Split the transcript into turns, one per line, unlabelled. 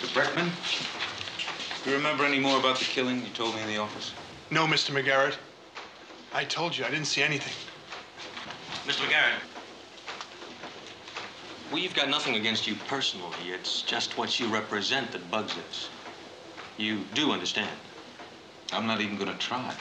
Mr. Breckman, do you remember any more about the killing you told me in the office?
No, Mr. McGarrett. I told you, I didn't see anything.
Mr. McGarrett. We've got nothing against you personally. It's just what you represent that bugs us. You do understand.
I'm not even going to try.